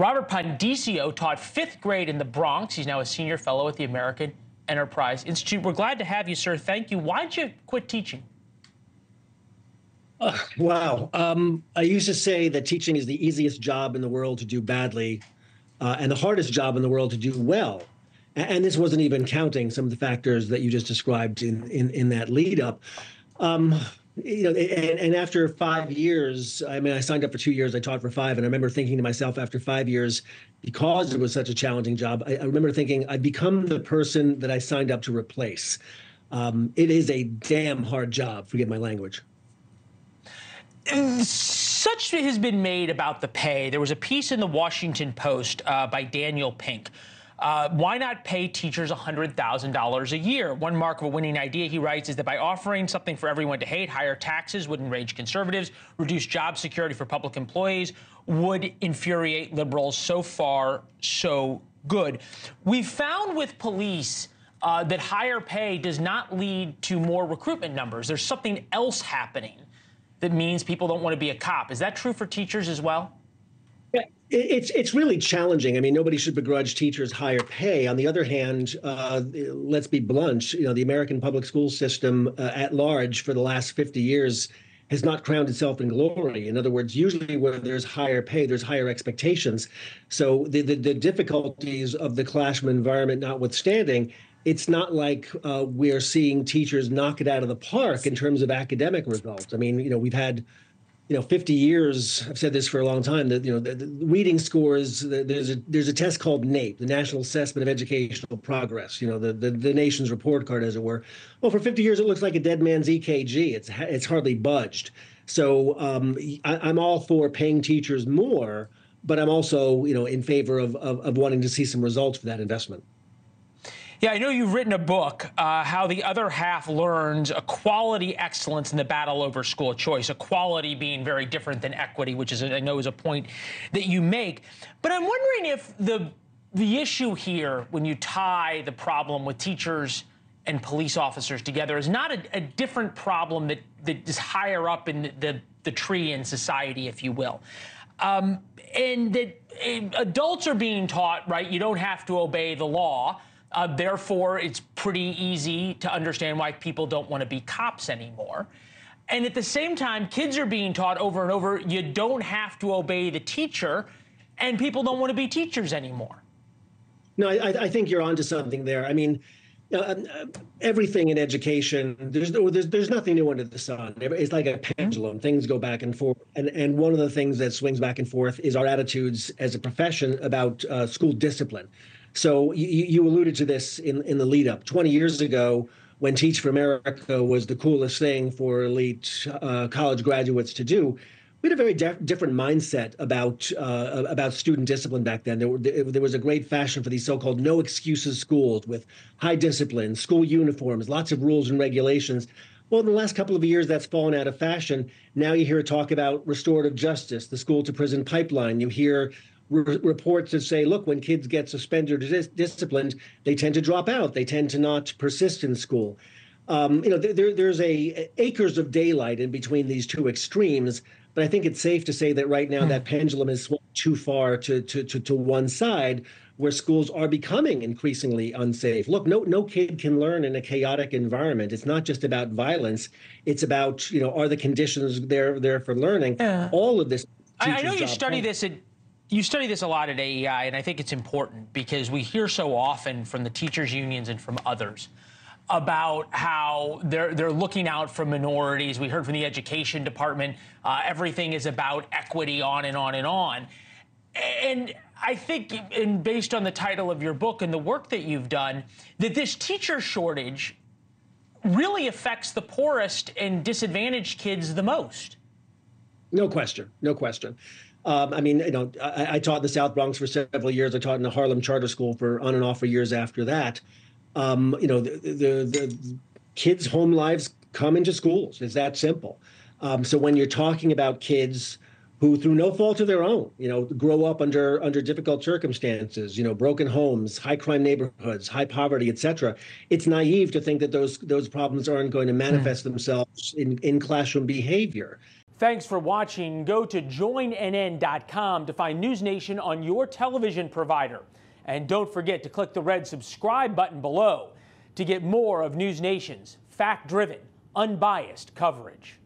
Robert Pondiscio taught fifth grade in the Bronx. He's now a senior fellow at the American Enterprise Institute. We're glad to have you, sir. Thank you. Why'd you quit teaching? Uh, wow. Um, I used to say that teaching is the easiest job in the world to do badly uh, and the hardest job in the world to do well. And this wasn't even counting some of the factors that you just described in, in, in that lead up. Um, you know, and, and after five years, I mean, I signed up for two years, I taught for five, and I remember thinking to myself after five years, because it was such a challenging job, I, I remember thinking I've become the person that I signed up to replace. Um, it is a damn hard job, forget my language. Such has been made about the pay. There was a piece in the Washington Post uh, by Daniel Pink uh, why not pay teachers $100,000 a year? One mark of a winning idea, he writes, is that by offering something for everyone to hate, higher taxes would enrage conservatives, reduce job security for public employees, would infuriate liberals. So far, so good. We've found with police uh, that higher pay does not lead to more recruitment numbers. There's something else happening that means people don't want to be a cop. Is that true for teachers as well? It's it's really challenging. I mean, nobody should begrudge teachers higher pay. On the other hand, uh, let's be blunt. You know, the American public school system uh, at large for the last 50 years has not crowned itself in glory. In other words, usually where there's higher pay, there's higher expectations. So the the, the difficulties of the classroom environment notwithstanding, it's not like uh, we're seeing teachers knock it out of the park in terms of academic results. I mean, you know, we've had you know 50 years i've said this for a long time that you know the, the reading scores there's a there's a test called naep the national assessment of educational progress you know the, the the nation's report card as it were. Well for 50 years it looks like a dead man's ekg it's it's hardly budged. So um, I, i'm all for paying teachers more but i'm also you know in favor of, of, of wanting to see some results for that investment yeah, I know you've written a book, uh, How the Other Half Learns Equality Excellence in the Battle Over School Choice. Equality being very different than equity, which is, I know, is a point that you make. But I'm wondering if the the issue here, when you tie the problem with teachers and police officers together, is not a, a different problem that, that is higher up in the, the tree in society, if you will. Um, and that uh, adults are being taught, right, you don't have to obey the law. Uh, therefore, it's pretty easy to understand why people don't want to be cops anymore. And at the same time, kids are being taught over and over you don't have to obey the teacher, and people don't want to be teachers anymore. No, I, I think you're onto something there. I mean, uh, everything in education, there's, there's there's nothing new under the sun. It's like a pendulum. Things go back and forth, and and one of the things that swings back and forth is our attitudes as a profession about uh, school discipline. So you, you alluded to this in, in the lead up. 20 years ago, when Teach for America was the coolest thing for elite uh, college graduates to do, we had a very different mindset about uh, about student discipline back then. There, were, there was a great fashion for these so-called no excuses schools with high discipline, school uniforms, lots of rules and regulations. Well, in the last couple of years, that's fallen out of fashion. Now you hear talk about restorative justice, the school to prison pipeline. You hear re- reports that say, look, when kids get suspended or dis- disciplined, they tend to drop out. They tend to not persist in school. Um, you know, there, there's a acres of daylight in between these two extremes. But I think it's safe to say that right now that pendulum is swung too far to, to, to, to one side, where schools are becoming increasingly unsafe. Look, no no kid can learn in a chaotic environment. It's not just about violence. It's about you know are the conditions there there for learning. Yeah. All of this. I, I know you study this at you study this a lot at AEI, and I think it's important because we hear so often from the teachers' unions and from others about how they're they're looking out for minorities. We heard from the education department, uh, everything is about equity, on and on and on. And I think, and based on the title of your book and the work that you've done, that this teacher shortage really affects the poorest and disadvantaged kids the most. No question. No question. Um, I mean, you know, I, I, taught in the South Bronx for several years. I taught in the Harlem Charter School for on and off for years after that. Um, you know, the, the, the, kids' home lives come into schools. It's that simple. Um, so when you're talking about kids who, through no fault of their own, you know, grow up under under difficult circumstances, you know, broken homes, high crime neighborhoods, high poverty, etc., it's naive to think that those those problems aren't going to manifest mm. themselves in in classroom behavior. Thanks for watching. Go to joinnn.com to find News Nation on your television provider. And don't forget to click the red subscribe button below to get more of News Nation's fact driven, unbiased coverage.